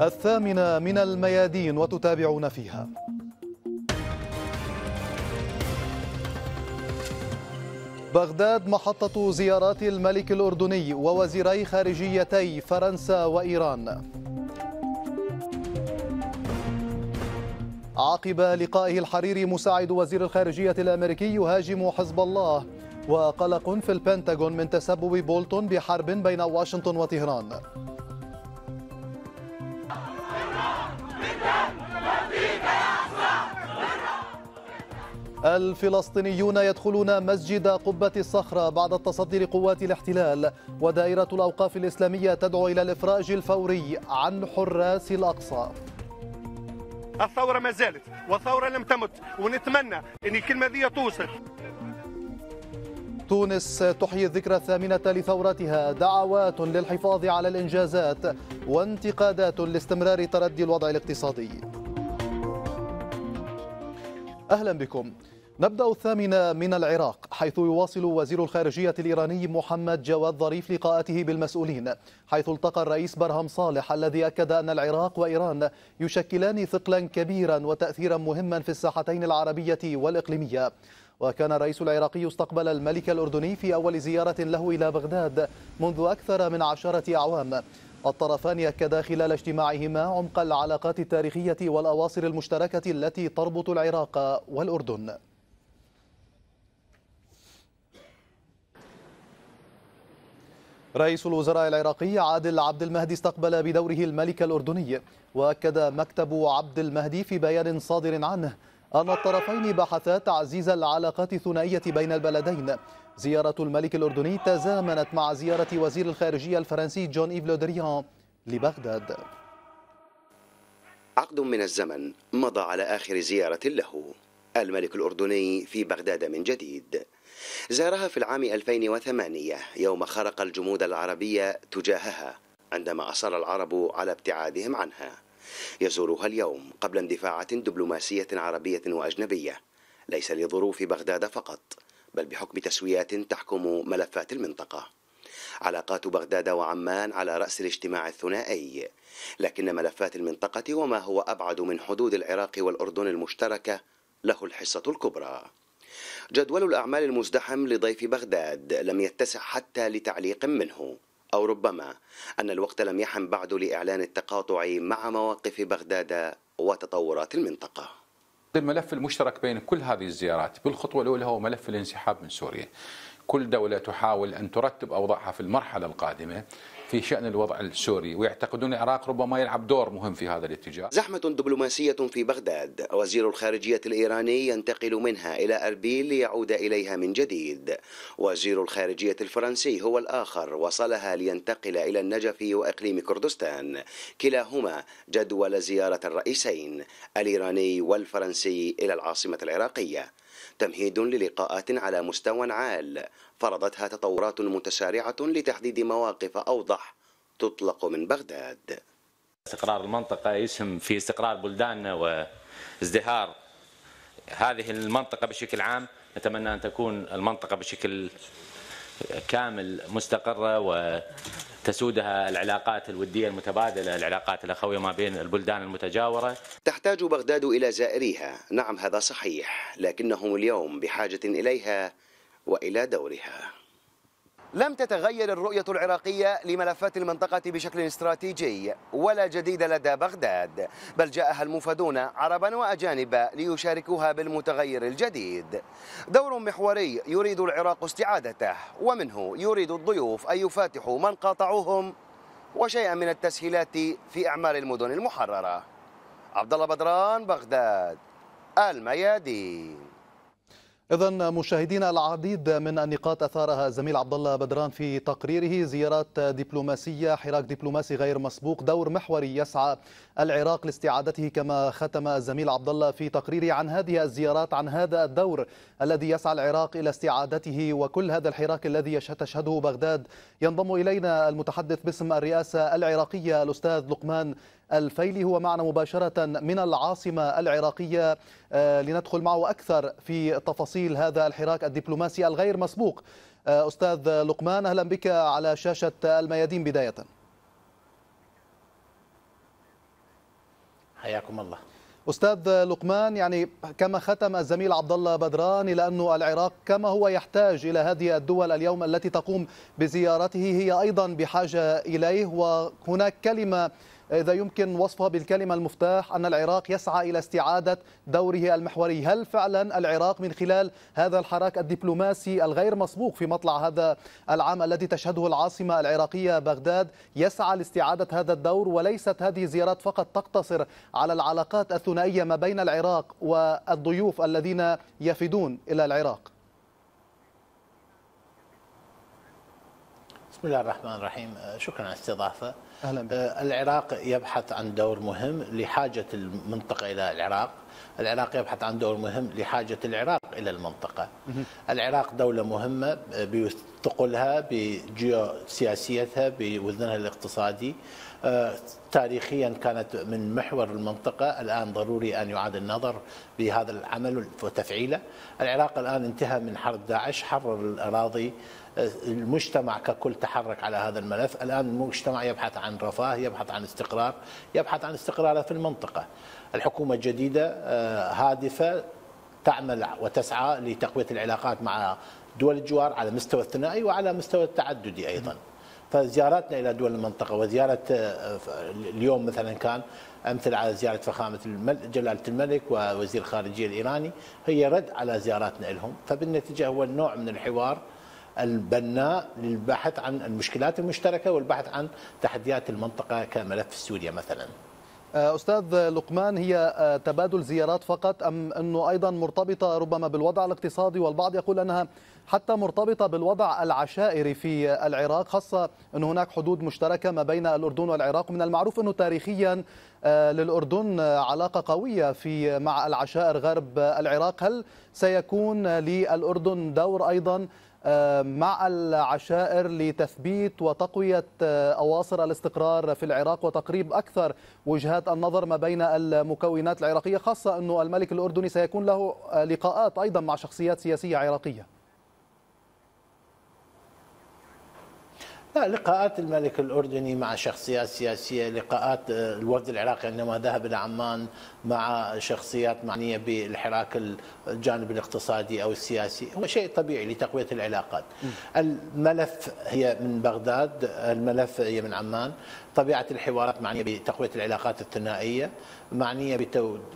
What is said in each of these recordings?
الثامنة من الميادين وتتابعون فيها. بغداد محطة زيارات الملك الأردني ووزيري خارجيتي فرنسا وإيران. عقب لقائه الحريري مساعد وزير الخارجية الأمريكي يهاجم حزب الله وقلق في البنتاغون من تسبب بولتون بحرب بين واشنطن وطهران الفلسطينيون يدخلون مسجد قبة الصخرة بعد التصدي لقوات الاحتلال ودائرة الأوقاف الإسلامية تدعو إلى الإفراج الفوري عن حراس الأقصى. الثورة ما زالت والثورة لم تمت ونتمنى أن الكلمة دي توصل تونس تحيي الذكرى الثامنة لثورتها. دعوات للحفاظ على الإنجازات وانتقادات لاستمرار تردي الوضع الاقتصادي. أهلا بكم. نبدأ الثامنة من العراق حيث يواصل وزير الخارجية الإيراني محمد جواد ظريف لقاءاته بالمسؤولين حيث التقى الرئيس برهم صالح الذي أكد أن العراق وإيران يشكلان ثقلا كبيرا وتأثيرا مهما في الساحتين العربية والإقليمية. وكان الرئيس العراقي استقبل الملك الأردني في أول زيارة له إلى بغداد منذ أكثر من عشرة أعوام. الطرفان أكدا خلال اجتماعهما عمق العلاقات التاريخية والأواصر المشتركة التي تربط العراق والأردن. رئيس الوزراء العراقي عادل عبد المهدي استقبل بدوره الملك الأردني وأكد مكتب عبد المهدي في بيان صادر عنه أن الطرفين بحثا تعزيز العلاقات الثنائية بين البلدين. زيارة الملك الأردني تزامنت مع زيارة وزير الخارجية الفرنسي جون إيف لودريان لبغداد. عقد من الزمن مضى على آخر زيارة له. الملك الأردني في بغداد من جديد. زارها في العام 2008 يوم خرق الجمود العربية تجاهها عندما أصر العرب على ابتعادهم عنها. يزورها اليوم قبل اندفاعات دبلوماسية عربية وأجنبية. ليس لظروف بغداد فقط بل بحكم تسويات تحكم ملفات المنطقة. علاقات بغداد وعمان على رأس الاجتماع الثنائي. لكن ملفات المنطقة وما هو أبعد من حدود العراق والأردن المشتركة له الحصة الكبرى. جدول الأعمال المزدحم لضيف بغداد لم يتسع حتى لتعليق منه. أو ربما أن الوقت لم يحن بعد لإعلان التقاطع مع مواقف بغداد وتطورات المنطقة. الملف المشترك بين كل هذه الزيارات بالخطوة الأولى هو ملف الانسحاب من سوريا. كل دولة تحاول أن ترتب أوضاعها في المرحلة القادمة. في شأن الوضع السوري ويعتقدون العراق ربما يلعب دور مهم في هذا الاتجاه. زحمة دبلوماسية في بغداد. وزير الخارجية الإيراني ينتقل منها إلى أربيل ليعود إليها من جديد. وزير الخارجية الفرنسي هو الآخر وصلها لينتقل إلى النجف وإقليم كردستان. كلاهما جدول زيارة الرئيسين الإيراني والفرنسي إلى العاصمة العراقية. تمهيد للقاءات على مستوى عال. فرضتها تطورات متسارعة لتحديد مواقف أوضح تطلق من بغداد. استقرار المنطقة يسهم في استقرار بلداننا وازدهار هذه المنطقة بشكل عام. نتمنى أن تكون المنطقة بشكل كامل مستقرة وتسودها العلاقات الودية المتبادلة العلاقات الأخوية ما بين البلدان المتجاورة. تحتاج بغداد إلى زائريها. نعم هذا صحيح لكنهم اليوم بحاجة إليها وإلى دورها. لم تتغير الرؤية العراقية لملفات المنطقة بشكل استراتيجي ولا جديد لدى بغداد بل جاءها الموفدون عربا وأجانب ليشاركوها بالمتغير الجديد. دور محوري يريد العراق استعادته ومنه يريد الضيوف أن يفاتحوا من قاطعوهم وشيئا من التسهيلات في أعمال المدن المحررة. عبد الله بدران بغداد الميادين إذا مشاهدينا العديد من النقاط أثارها الزميل عبد الله بدران في تقريره زيارات دبلوماسية حراك دبلوماسي غير مسبوق دور محوري يسعى العراق لاستعادته كما ختم الزميل عبد الله في تقريره عن هذه الزيارات عن هذا الدور الذي يسعى العراق إلى استعادته. وكل هذا الحراك الذي تشهده بغداد ينضم إلينا المتحدث باسم الرئاسة العراقية الأستاذ لقمان الفيلي هو معنا مباشرة من العاصمة العراقية. آه، لندخل معه أكثر في تفاصيل هذا الحراك الدبلوماسي الغير مسبوق. آه، أستاذ لقمان أهلا بك على شاشة الميادين بداية. حياكم الله. أستاذ لقمان يعني كما ختم الزميل عبد الله بدران إلى انه العراق كما هو يحتاج إلى هذه الدول اليوم التي تقوم بزيارته هي أيضا بحاجة إليه. وهناك كلمة إذا يمكن وصفها بالكلمة المفتاح أن العراق يسعى إلى استعادة دوره المحوري. هل فعلا العراق من خلال هذا الحراك الدبلوماسي الغير مسبوق في مطلع هذا العام الذي تشهده العاصمة العراقية بغداد يسعى لاستعادة هذا الدور؟ وليست هذه الزيارات فقط تقتصر على العلاقات الثنائية ما بين العراق والضيوف الذين يفدون إلى العراق. بسم الله الرحمن الرحيم. شكرا على الاستضافة. أهلا بك. آه، العراق يبحث عن دور مهم لحاجة المنطقة إلى العراق العراق يبحث عن دور مهم لحاجة العراق إلى المنطقة. العراق دولة مهمة بثقلها بجيوسياسيتها بوزنها الاقتصادي. آه، تاريخيا كانت من محور المنطقة. الآن ضروري أن يعاد النظر بهذا العمل وتفعيله. العراق الآن انتهى من حرب داعش حرر الأراضي. المجتمع ككل تحرك على هذا الملف. الآن المجتمع يبحث عن رفاه يبحث عن استقرار يبحث عن استقرار في المنطقة. الحكومة الجديدة آه، هادفة تعمل وتسعى لتقوية العلاقات مع دول الجوار على مستوى الثنائي وعلى مستوى التعددي أيضا فزياراتنا إلى دول المنطقة وزيارة آه، اليوم مثلا كان امثل على زيارة فخامة جلالة الملك ووزير الخارجيه الإيراني هي رد على زياراتنا لهم فبالنتيجة هو النوع من الحوار البناء للبحث عن المشكلات المشتركة والبحث عن تحديات المنطقة كملف سوريا مثلا. آه، أستاذ لقمان هي آه، تبادل زيارات فقط أم أنه أيضا مرتبطة ربما بالوضع الاقتصادي والبعض يقول أنها حتى مرتبطة بالوضع العشائري في العراق خاصة أن هناك حدود مشتركة ما بين الأردن والعراق. ومن المعروف أنه تاريخيا آه، للأردن علاقة قوية في مع العشائر غرب العراق. هل سيكون للأردن دور أيضا مع العشائر لتثبيت وتقوية آه، أواصر الاستقرار في العراق وتقريب أكثر وجهات النظر ما بين المكونات العراقية خاصة أنه الملك الأردني سيكون له آه، لقاءات أيضا مع شخصيات سياسية عراقية. لا لقاءات الملك الأردني مع شخصيات سياسية لقاءات الوفد العراقي عندما ذهب إلى عمان مع شخصيات معنية بالحراك الجانب الاقتصادي أو السياسي. هو شيء طبيعي لتقوية العلاقات. الملف هي من بغداد الملف هي من عمان. طبيعة الحوارات معنية بتقوية العلاقات الثنائية معنية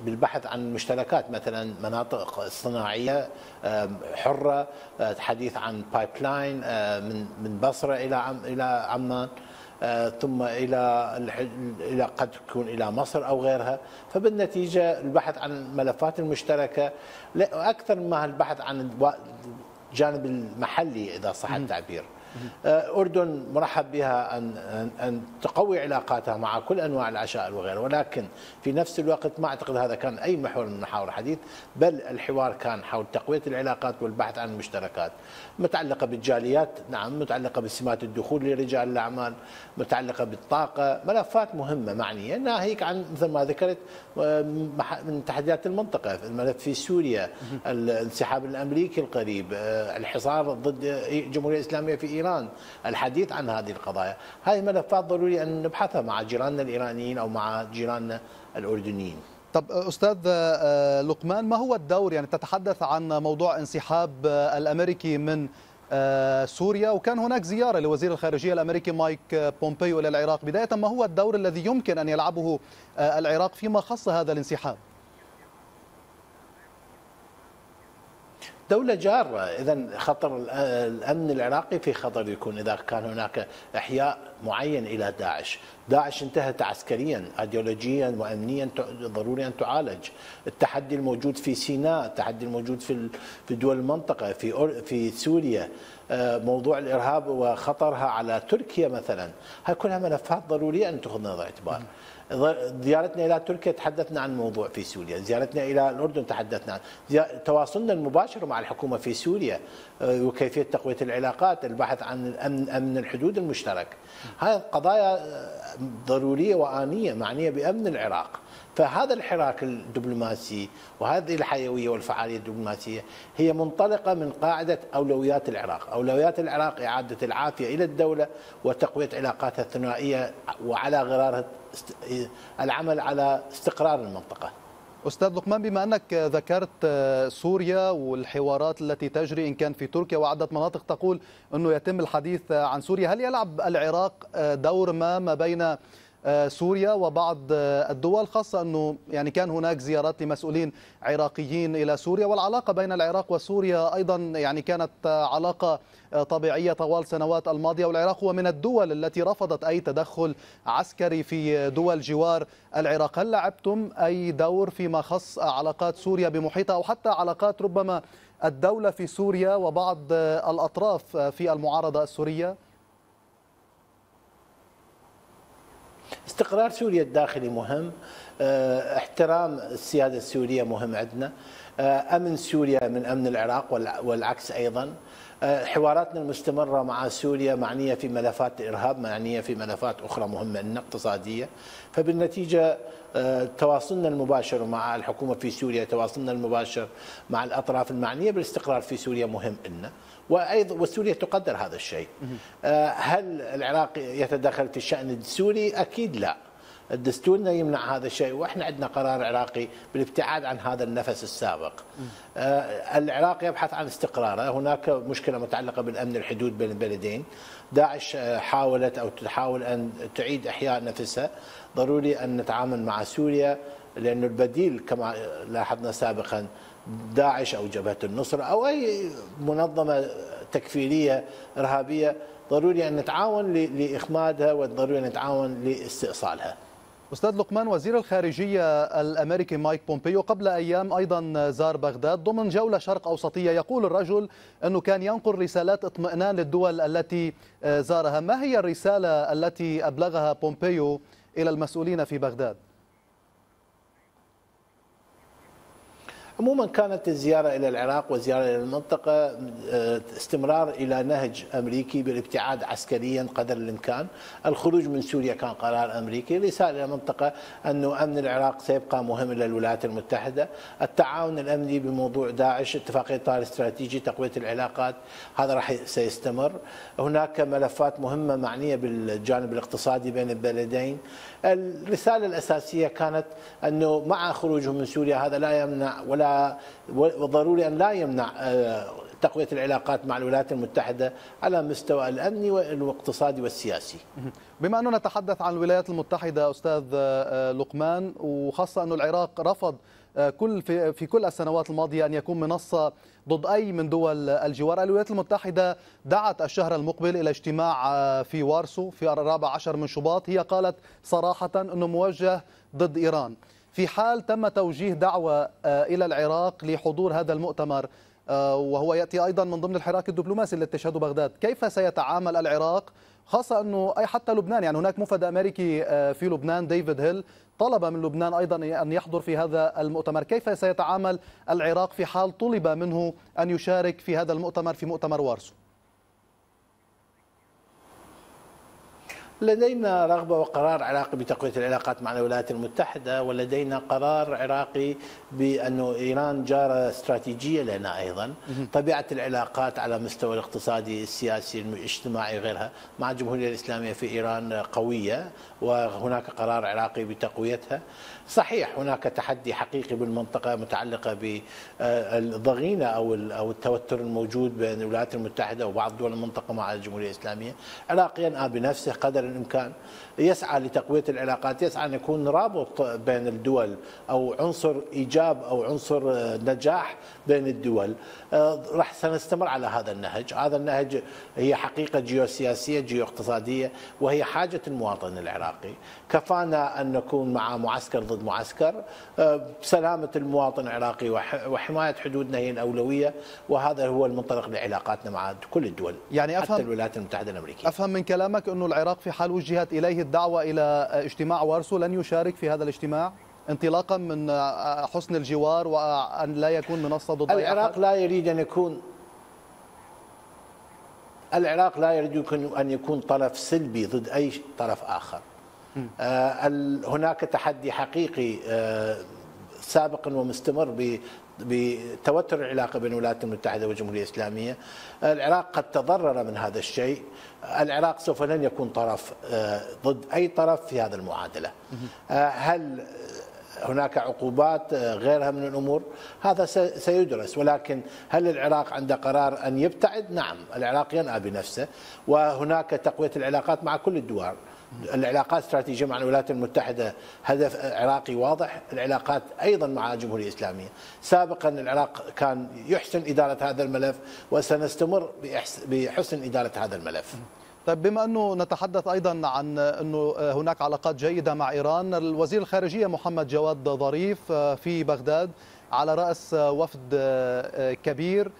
بالبحث عن المشتركات مثلا مناطق صناعية حرة آه، حديث عن pipeline آه، من من بصرة إلى إلى عمان. ثم إلى إلى قد تكون إلى مصر أو غيرها. فبالنتيجة البحث عن الملفات المشتركة أكثر ما البحث عن الجانب المحلي إذا صح التعبير. آه، أردن مرحب بها أن أن تقوي علاقاتها مع كل أنواع العشائر وغيرها ولكن في نفس الوقت ما أعتقد هذا كان أي محور من محاور الحديث بل الحوار كان حول تقوية العلاقات والبحث عن المشتركات متعلقة بالجاليات نعم متعلقة بسمات الدخول لرجال الأعمال متعلقة بالطاقة ملفات مهمة معنية ناهيك عن مثل ما ذكرت آه، من تحديات المنطقة الملف في سوريا الانسحاب الأمريكي القريب آه، الحصار ضد الجمهورية الإسلامية في إيران. إيران الحديث عن هذه القضايا. هذه ملفات ضروري أن نبحثها مع جيراننا الإيرانيين أو مع جيراننا الأردنيين. طب أستاذ آه، لقمان ما هو الدور؟ يعني تتحدث عن موضوع انسحاب آه، الأمريكي من آه، سوريا وكان هناك زيارة لوزير الخارجية الأمريكي مايك بومبيو إلى العراق بداية ما هو الدور الذي يمكن أن يلعبه العراق فيما خص هذا الانسحاب؟ دولة جارة. إذا خطر الأمن العراقي في خطر يكون إذا كان هناك إحياء معين إلى داعش. داعش انتهت عسكريا أيديولوجيا وأمنيا ضروري أن تعالج. التحدي الموجود في سيناء التحدي الموجود في في دول المنطقة في في سوريا. آه، موضوع الإرهاب وخطرها على تركيا مثلا. هاي كلها ملفات ضرورية أن تأخذ نظر اعتبار. زيارتنا إلى تركيا تحدثنا عن موضوع في سوريا، زيارتنا إلى الأردن تحدثنا عن تواصلنا المباشر مع الحكومة في سوريا آه، وكيفية تقوية العلاقات، البحث عن الأمن أمن الحدود المشترك. هذه قضايا آه، ضرورية وآنية معنية بأمن العراق. فهذا الحراك الدبلوماسي وهذه الحيوية والفعالية الدبلوماسية هي منطلقة من قاعدة أولويات العراق، أولويات العراق إعادة العافية إلى الدولة وتقوية علاقاتها الثنائية وعلى غرار العمل على استقرار المنطقة. أستاذ لقمان بما أنك ذكرت سوريا والحوارات التي تجري إن كان في تركيا وعدة مناطق تقول أنه يتم الحديث عن سوريا هل يلعب العراق دور ما ما بين سوريا وبعض الدول خاصة أنه يعني كان هناك زيارات لمسؤولين عراقيين إلى سوريا والعلاقة بين العراق وسوريا أيضا يعني كانت علاقة طبيعية طوال سنوات الماضية والعراق هو من الدول التي رفضت أي تدخل عسكري في دول جوار العراق هل لعبتم أي دور فيما خص علاقات سوريا بمحيطها أو حتى علاقات ربما الدولة في سوريا وبعض الأطراف في المعارضة السورية؟ استقرار سوريا الداخلي مهم. آه، احترام السيادة السورية مهم عندنا. آه، أمن سوريا من أمن العراق والعكس أيضا. آه، حواراتنا المستمرة مع سوريا معنية في ملفات الإرهاب معنية في ملفات أخرى مهمة لنا اقتصادية. فبالنتيجة تواصلنا المباشر مع الحكومة في سوريا تواصلنا المباشر مع الأطراف المعنية بالاستقرار في سوريا مهم لنا وأيضا وسوريا تقدر هذا الشيء. آه، هل العراق يتدخل في الشأن السوري؟ أكيد لا. دستورنا يمنع هذا الشيء وإحنا عندنا قرار عراقي بالابتعاد عن هذا النفس السابق. آه، العراق يبحث عن استقراره، هناك مشكلة متعلقة بالأمن الحدود بين البلدين. داعش آه، حاولت أو تحاول أن تعيد إحياء نفسها، ضروري أن نتعامل مع سوريا لأن البديل كما لاحظنا سابقا داعش أو جبهة النصرة أو أي منظمة تكفيرية إرهابية ضروري أن نتعاون لإخمادها وضروري أن نتعاون لاستئصالها أستاذ لقمان وزير الخارجية الأمريكي مايك بومبيو قبل أيام أيضا زار بغداد ضمن جولة شرق أوسطية يقول الرجل أنه كان ينقل رسالات اطمئنان للدول التي زارها ما هي الرسالة التي أبلغها بومبيو إلى المسؤولين في بغداد؟ عموما كانت الزيارة إلى العراق وزيارة إلى المنطقة آه، استمرار إلى نهج أمريكي بالابتعاد عسكريا قدر الإمكان. الخروج من سوريا كان قرار أمريكي. رسالة إلى المنطقة أنه أمن العراق سيبقى مهم للولايات المتحدة. التعاون الأمني بموضوع داعش اتفاقية طار استراتيجي تقوية العلاقات هذا راح سيستمر. هناك ملفات مهمة معنية بالجانب الاقتصادي بين البلدين. الرسالة الأساسية كانت أنه مع خروجهم من سوريا هذا لا يمنع ولا وضروري أن لا يمنع آه، تقوية العلاقات مع الولايات المتحدة على مستوى الأمني والاقتصادي والسياسي. بما أننا نتحدث عن الولايات المتحدة أستاذ آه، لقمان وخاصة أن العراق رفض آه، كل في, في كل السنوات الماضية أن يكون منصة ضد أي من دول الجوار. الولايات المتحدة دعت الشهر المقبل إلى اجتماع آه، في وارسو في الرابع عشر من شباط. هي قالت صراحة أنه موجه ضد إيران. في حال تم توجيه دعوة إلى العراق لحضور هذا المؤتمر وهو يأتي أيضا من ضمن الحراك الدبلوماسي الذي تشهده بغداد. كيف سيتعامل العراق؟ خاصة أنه أي حتى لبنان يعني هناك مفد أمريكي آه، في لبنان ديفيد هيل طلب من لبنان أيضا أن يحضر في هذا المؤتمر. كيف سيتعامل العراق في حال طلب منه أن يشارك في هذا المؤتمر في مؤتمر وارسو؟ لدينا رغبة وقرار عراقي بتقوية العلاقات مع الولايات المتحدة ولدينا قرار عراقي بأنه إيران جارة استراتيجية لنا أيضا. طبيعة العلاقات على مستوى الاقتصادي السياسي الاجتماعي غيرها مع الجمهورية الإسلامية في إيران قوية وهناك قرار عراقي بتقويتها. صحيح هناك تحدي حقيقي بالمنطقة متعلقة بالضغينة أو أو التوتر الموجود بين الولايات المتحدة وبعض دول المنطقة مع الجمهورية الإسلامية. عراق ينأى بنفسه قدر الإمكان. يسعى لتقوية العلاقات يسعى أن يكون رابط بين الدول أو عنصر إيجاب أو عنصر نجاح بين الدول. آه، راح سنستمر على هذا النهج. هذا النهج هي حقيقة جيوسياسية جيو اقتصادية وهي حاجة المواطن العراقي. كفانا أن نكون مع معسكر ضد معسكر. آه، سلامة المواطن العراقي وحماية حدودنا هي الأولوية وهذا هو المنطلق لعلاقاتنا مع كل الدول يعني أفهم حتى الولايات المتحدة الأمريكية. أفهم من كلامك أنه العراق في حال وجهت إليه الدعوة إلى اجتماع وارسو لن يشارك في هذا الاجتماع انطلاقا من حسن الجوار وأن لا يكون منصة ضد العراق لا يريد أن يكون العراق لا يريد أن يكون طرف سلبي ضد أي طرف آخر. آه، هناك تحدي حقيقي آه، سابق ومستمر بتوتر العلاقة بين الولايات المتحدة والجمهورية الإسلامية، العراق قد تضرر من هذا الشيء، العراق سوف لن يكون طرف آه، ضد أي طرف في هذه المعادلة. آه، هل هناك عقوبات غيرها من الأمور؟ هذا سيدرس. ولكن هل العراق عنده قرار أن يبتعد؟ نعم العراق ينأى بنفسه وهناك تقوية العلاقات مع كل الدول. العلاقات الاستراتيجيه مع الولايات المتحدة هدف عراقي واضح، العلاقات أيضا مع الجمهورية الإسلامية، سابقا العراق كان يحسن إدارة هذا الملف وسنستمر بحسن إدارة هذا الملف. طيب بما أنه نتحدث أيضا عن أنه هناك علاقات جيدة مع إيران، الوزير الخارجية محمد جواد ظريف في بغداد على رأس وفد كبير.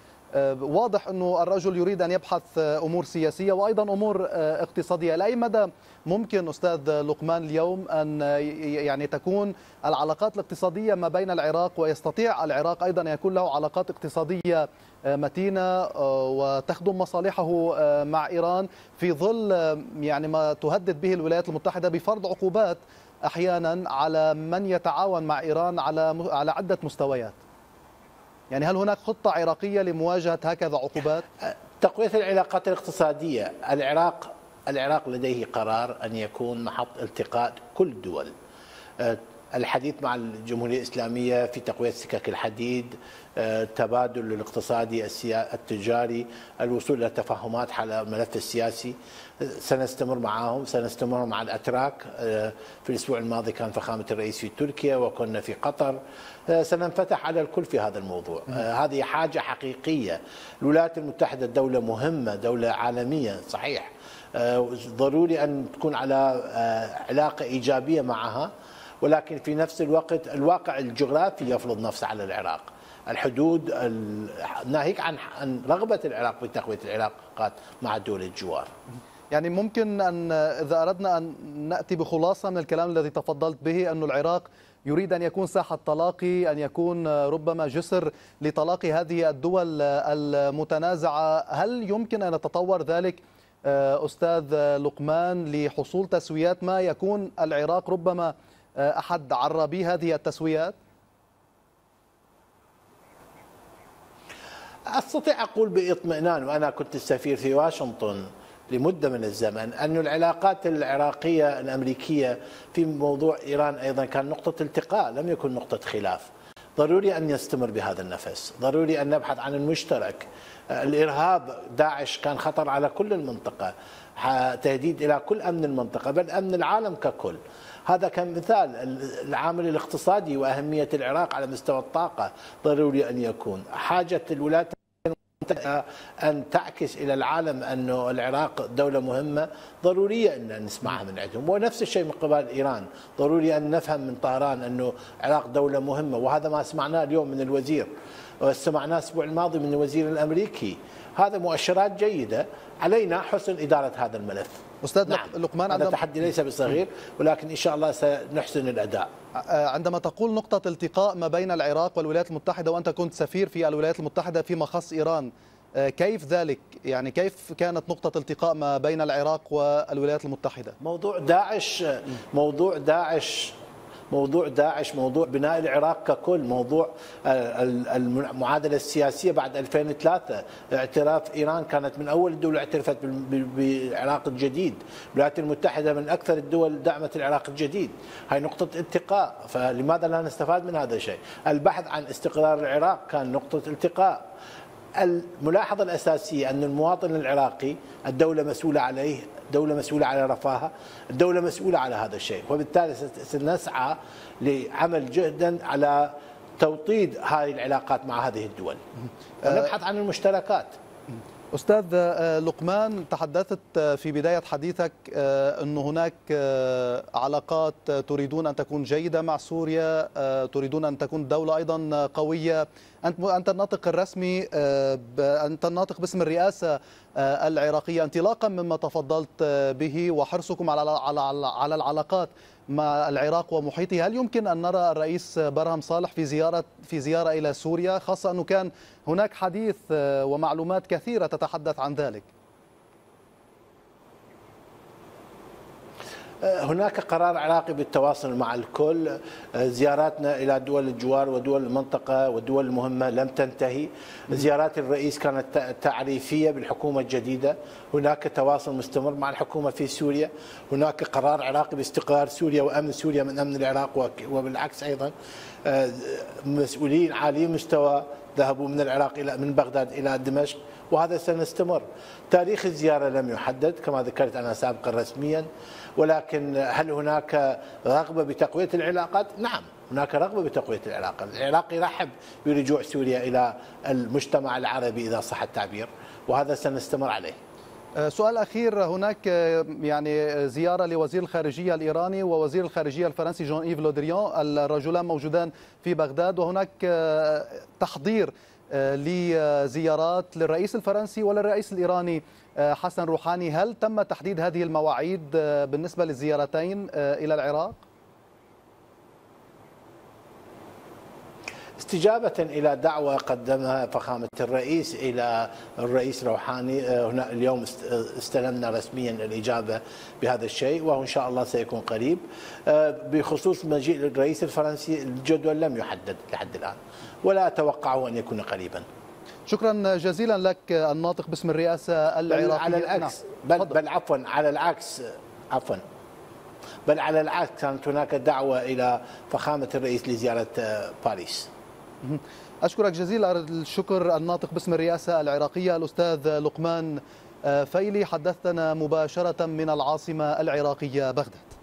واضح أنه الرجل يريد أن يبحث أمور سياسية وأيضا أمور اقتصادية، لأي مدى ممكن أستاذ لقمان اليوم أن يعني تكون العلاقات الاقتصادية ما بين العراق ويستطيع العراق أيضا أن يكون له علاقات اقتصادية متينة وتخدم مصالحه مع إيران في ظل يعني ما تهدد به الولايات المتحدة بفرض عقوبات أحيانا على من يتعاون مع إيران على على عدة مستويات. يعني هل هناك خطة عراقية لمواجهة هكذا عقوبات؟ تقوية العلاقات الاقتصادية، العراق العراق لديه قرار أن يكون محط التقاء كل الدول. الحديث مع الجمهورية الإسلامية في تقوية سكك الحديد، التبادل الاقتصادي التجاري، الوصول إلى تفاهمات حول الملف السياسي، سنستمر معهم، سنستمر مع الأتراك، في الأسبوع الماضي كان فخامة الرئيس في تركيا وكنا في قطر، سننفتح على الكل في هذا الموضوع، هذه حاجة حقيقية، الولايات المتحدة دولة مهمة، دولة عالمية صحيح، ضروري أن تكون على علاقة إيجابية معها. ولكن في نفس الوقت الواقع الجغرافي يفرض نفسه على العراق. الحدود ناهيك عن عن رغبة العراق في تقويه العلاقات مع دول الجوار يعني ممكن ان إذا أردنا أن نأتي بخلاصة من الكلام الذي تفضلت به انه العراق يريد أن يكون ساحة تلاقي أن يكون ربما جسر لتلاقي هذه الدول المتنازعة هل يمكن أن يتطور ذلك أستاذ لقمان لحصول تسويات ما يكون العراق ربما أحد عرابي هذه التسويات؟ أستطيع أقول بإطمئنان وأنا كنت السفير في واشنطن لمدة من الزمن أن العلاقات العراقية الأمريكية في موضوع إيران أيضا كان نقطة التقاء لم يكن نقطة خلاف. ضروري أن يستمر بهذا النفس، ضروري أن نبحث عن المشترك. الإرهاب داعش كان خطر على كل المنطقة، تهديد إلى كل أمن المنطقة بل أمن العالم ككل. هذا كان مثال العامل الاقتصادي وأهمية العراق على مستوى الطاقة ضروري أن يكون. حاجة الولايات أن تعكس إلى العالم انه العراق دولة مهمة ضروريه أن نسمعها من عندهم. ونفس الشيء من قبل إيران ضروري أن نفهم من طهران انه العراق دولة مهمة وهذا ما سمعناه اليوم من الوزير وسمعناه الأسبوع الماضي من الوزير الأمريكي. هذا مؤشرات جيدة علينا حسن إدارة هذا الملف. أستاذ نعم. لقمان هذا تحدي ليس بصغير ولكن إن شاء الله سنحسن الأداء عندما تقول نقطة التقاء ما بين العراق والولايات المتحدة وأنت كنت سفير في الولايات المتحدة فيما خص إيران كيف ذلك؟ يعني كيف كانت نقطة التقاء ما بين العراق والولايات المتحدة؟ موضوع داعش موضوع داعش موضوع داعش موضوع بناء العراق ككل موضوع المعادلة السياسية بعد 2003 اعتراف إيران كانت من أول الدول اعترفت بالعراق الجديد. الولايات المتحدة من أكثر الدول دعمت العراق الجديد. هاي نقطة التقاء فلماذا لا نستفاد من هذا الشيء؟ البحث عن استقرار العراق كان نقطة التقاء. الملاحظة الأساسية أن المواطن العراقي الدولة مسؤولة عليه دولة مسؤولة على رفاهة الدولة مسؤولة على هذا الشيء وبالتالي سنسعى لعمل جهدا على توطيد هذه العلاقات مع هذه الدول. ونبحث عن المشتركات. أستاذ لقمان تحدثت في بداية حديثك أن هناك علاقات تريدون أن تكون جيدة مع سوريا تريدون أن تكون دولة أيضا قوية. أنت أنت الناطق الرسمي أنت الناطق باسم الرئاسة العراقية. انطلاقا مما تفضلت به وحرصكم على على على العلاقات مع العراق ومحيطه. هل يمكن أن نرى الرئيس برهم صالح في زيارة في زيارة إلى سوريا؟ خاصة أنه كان هناك حديث ومعلومات كثيرة تتحدث عن ذلك. هناك قرار عراقي بالتواصل مع الكل. زياراتنا إلى دول الجوار ودول المنطقة والدول المهمة لم تنتهي. زيارات الرئيس كانت تعريفية بالحكومة الجديدة. هناك تواصل مستمر مع الحكومة في سوريا. هناك قرار عراقي باستقرار سوريا وأمن سوريا من أمن العراق وبالعكس أيضا. مسؤولين عالي مستوى ذهبوا من العراق إلى من بغداد إلى دمشق وهذا سنستمر. تاريخ الزيارة لم يحدد كما ذكرت أنا سابقا رسميا ولكن هل هناك رغبة بتقوية العلاقات؟ نعم هناك رغبة بتقوية العلاقات العراق يرحب برجوع سوريا إلى المجتمع العربي إذا صح التعبير وهذا سنستمر عليه. سؤال أخير. هناك أه، يعني زيارة لوزير الخارجية الإيراني ووزير الخارجية الفرنسي جون إيف لودريون الرجلان موجودان في بغداد وهناك تحضير لزيارات للرئيس الفرنسي وللرئيس الإيراني حسن روحاني. هل تم تحديد هذه المواعيد بالنسبة للزيارتين إلى العراق؟ استجابة إلى دعوة قدمها فخامة الرئيس إلى الرئيس روحاني آه، هنا اليوم استلمنا رسميا الإجابة بهذا الشيء وهو إن شاء الله سيكون قريب. آه، بخصوص مجيء الرئيس الفرنسي الجدول لم يحدد لحد الآن ولا أتوقعه أن يكون قريبا. شكرا جزيلا لك الناطق باسم الرئاسة العراقية. بل على العكس نعم. بل, بل عفوا على العكس عفوا. بل على العكس كانت هناك دعوة إلى فخامة الرئيس لزيارة آه، باريس. أشكرك جزيل الشكر الناطق باسم الرئاسة العراقية الأستاذ لقمان آه، فيلي. حدثنا مباشرة من العاصمة العراقية بغداد.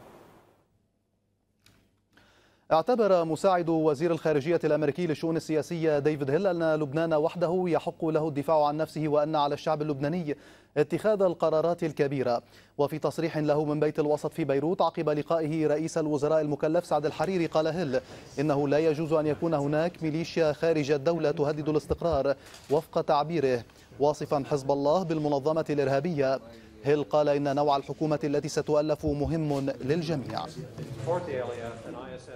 اعتبر مساعد وزير الخارجية الأمريكي للشؤون السياسية ديفيد هيل أن لبنان وحده يحق له الدفاع عن نفسه وأن على الشعب اللبناني اتخاذ القرارات الكبيرة. وفي تصريح له من بيت الوسط في بيروت عقب لقائه رئيس الوزراء المكلف سعد الحريري قال هيل إنه لا يجوز أن يكون هناك ميليشيا خارج الدولة تهدد الاستقرار وفق تعبيره. واصفا حزب الله بالمنظمة الإرهابية. هيل قال إن نوع الحكومة التي ستؤلف مهم للجميع.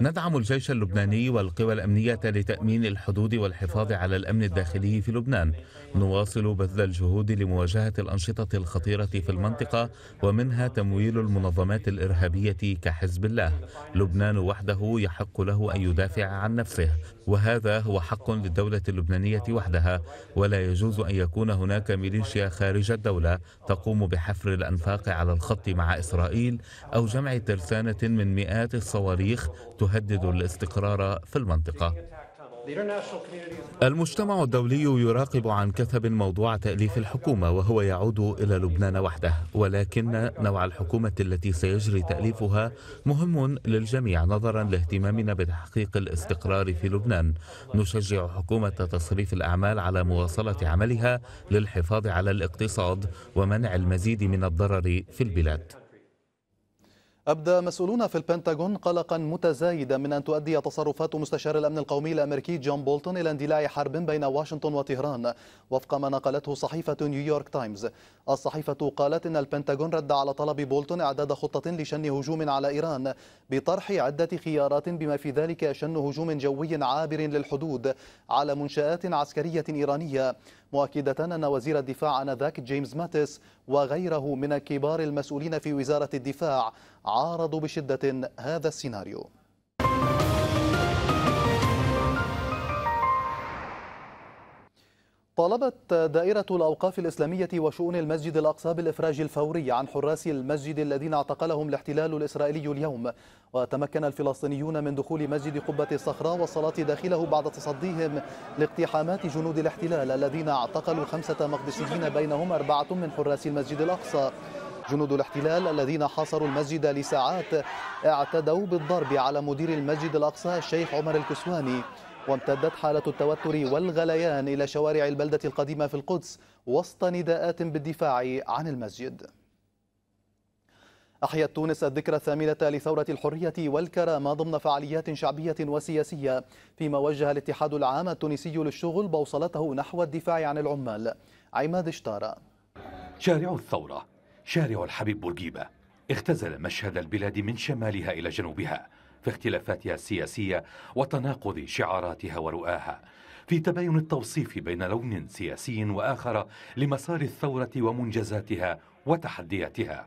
ندعم الجيش اللبناني والقوى الأمنية لتأمين الحدود والحفاظ على الأمن الداخلي في لبنان. نواصل بذل الجهود لمواجهة الأنشطة الخطيرة في المنطقة ومنها تمويل المنظمات الإرهابية كحزب الله. لبنان وحده يحق له أن يدافع عن نفسه. وهذا هو حق للدولة اللبنانية وحدها ولا يجوز أن يكون هناك ميليشيا خارج الدولة تقوم بحفر الأنفاق على الخط مع إسرائيل أو جمع ترسانة من مئات الصواريخ تهدد الاستقرار في المنطقة. المجتمع الدولي يراقب عن كثب موضوع تأليف الحكومة وهو يعود إلى لبنان وحده ولكن نوع الحكومة التي سيجري تأليفها مهم للجميع نظرا لاهتمامنا بتحقيق الاستقرار في لبنان. نشجع حكومة تصريف الأعمال على مواصلة عملها للحفاظ على الاقتصاد ومنع المزيد من الضرر في البلاد. أبدى مسؤولون في البنتاغون قلقا متزايدا من أن تؤدي تصرفات مستشار الأمن القومي الأمريكي جون بولتون إلى اندلاع حرب بين واشنطن وطهران وفق ما نقلته صحيفة نيويورك تايمز. الصحيفة قالت إن البنتاغون رد على طلب بولتون إعداد خطة لشن هجوم على إيران بطرح عدة خيارات بما في ذلك شن هجوم جوي عابر للحدود على منشآت عسكرية إيرانية. مؤكدة أن وزير الدفاع آنذاك جيمس ماتيس وغيره من كبار المسؤولين في وزارة الدفاع عارضوا بشدة هذا السيناريو. طالبت دائرة الأوقاف الإسلامية وشؤون المسجد الأقصى بالإفراج الفوري عن حراس المسجد الذين اعتقلهم الاحتلال الإسرائيلي اليوم. وتمكن الفلسطينيون من دخول مسجد قبة الصخرة والصلاة داخله بعد تصديهم لاقتحامات جنود الاحتلال الذين اعتقلوا خمسة مقدسيين بينهم أربعة من حراس المسجد الأقصى. جنود الاحتلال الذين حاصروا المسجد لساعات اعتدوا بالضرب على مدير المسجد الأقصى الشيخ عمر الكسواني. وامتدت حالة التوتر والغليان إلى شوارع البلدة القديمة في القدس وسط نداءات بالدفاع عن المسجد. أحيت تونس الذكرى الثامنة لثورة الحرية والكرامة ضمن فعاليات شعبية وسياسية فيما وجه الاتحاد العام التونسي للشغل بوصلته نحو الدفاع عن العمال. عماد اشتارى شارع الثورة شارع الحبيب بورقيبة اختزل مشهد البلاد من شمالها إلى جنوبها. في اختلافاتها السياسية وتناقض شعاراتها ورؤاها في تباين التوصيف بين لون سياسي وآخر لمسار الثورة ومنجزاتها وتحدياتها.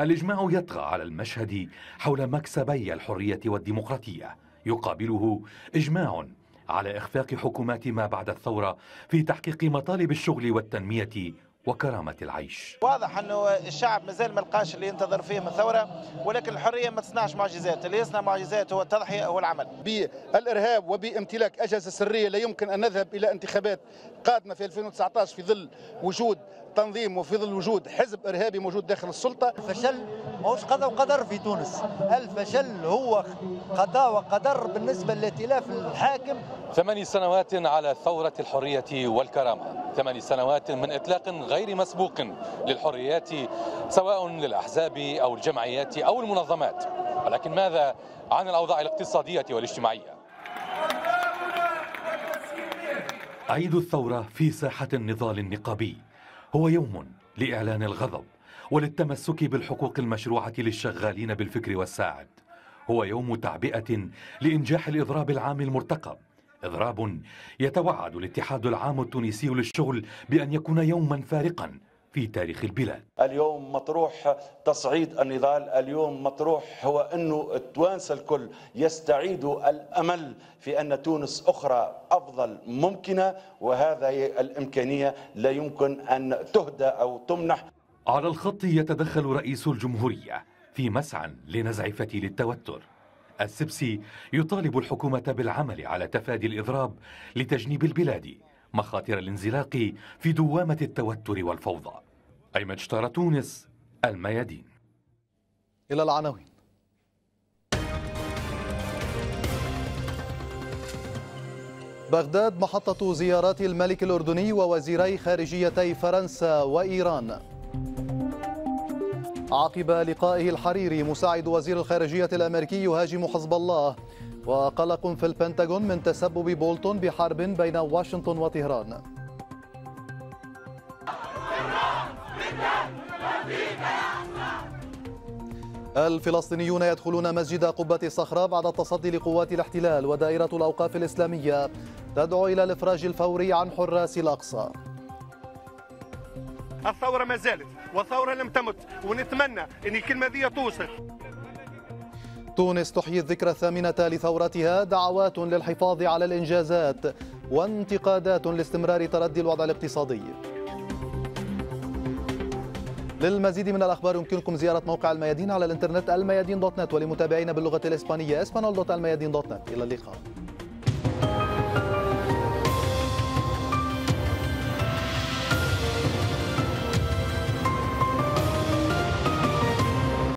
الإجماع يطغى على المشهد حول مكسبي الحرية والديمقراطية يقابله إجماع على إخفاق حكومات ما بعد الثورة في تحقيق مطالب الشغل والتنمية وكرامة العيش. واضح أنه الشعب مازال ما لقاش اللي ينتظر فيه من ثورة ولكن الحرية ما تصنعش معجزات. اللي يصنع معجزات هو التضحية هو العمل. بالإرهاب وبامتلاك أجهزة سرية لا يمكن أن نذهب إلى انتخابات قادمة في 2019 في ظل وجود تنظيم وفي ظل وجود حزب إرهابي موجود داخل السلطة. الفشل ماهوش قضاء وقدر في تونس. الفشل هو قضاء وقدر بالنسبة لائتلاف الحاكم. ثماني سنوات على ثورة الحرية والكرامة. ثماني سنوات من إطلاق غير مسبوق للحريات سواء للأحزاب أو الجمعيات أو المنظمات. ولكن ماذا عن الأوضاع الاقتصادية والاجتماعية؟ عيد الثورة في ساحة النضال النقابي. هو يوم لإعلان الغضب وللتمسك بالحقوق المشروعة للشغالين بالفكر والساعد. هو يوم تعبئة لإنجاح الإضراب العام المرتقب. إضراب يتوعد الاتحاد العام التونسي للشغل بأن يكون يوما فارقا في تاريخ البلاد. اليوم مطروح تصعيد النضال اليوم مطروح هو أنه التوانسة الكل يستعيدوا الأمل في أن تونس أخرى أفضل ممكنة وهذا الإمكانية لا يمكن أن تهدى أو تمنح. على الخط يتدخل رئيس الجمهورية في مسعى لنزع فتيل التوتر السبسي يطالب الحكومة بالعمل على تفادي الإضراب لتجنيب البلاد مخاطر الانزلاق في دوامة التوتر والفوضى. أي مجترى تونس الميادين. إلى العناوين. بغداد محطة زيارات الملك الأردني ووزيري خارجيتي فرنسا وإيران. عقب لقائه الحريري مساعد وزير الخارجية الأمريكي يهاجم حزب الله. وقلق في البنتاغون من تسبب بولتون بحرب بين واشنطن وطهران. الفلسطينيون يدخلون مسجد قبة الصخرة بعد التصدي لقوات الاحتلال ودائرة الأوقاف الإسلامية. تدعو إلى الإفراج الفوري عن حراس الأقصى. الثورة ما زالت. والثورة لم تمت ونتمنى أن الكلمة دي توصل تونس تحيي الذكرى الثامنة لثورتها دعوات للحفاظ على الإنجازات وانتقادات لاستمرار تردي الوضع الاقتصادي. للمزيد من الأخبار يمكنكم زيارة موقع الميادين على الإنترنت الميادين دوت نت ولمتابعينا باللغة الإسبانية اسبانول دوت الميادين دوت نت. إلى اللقاء.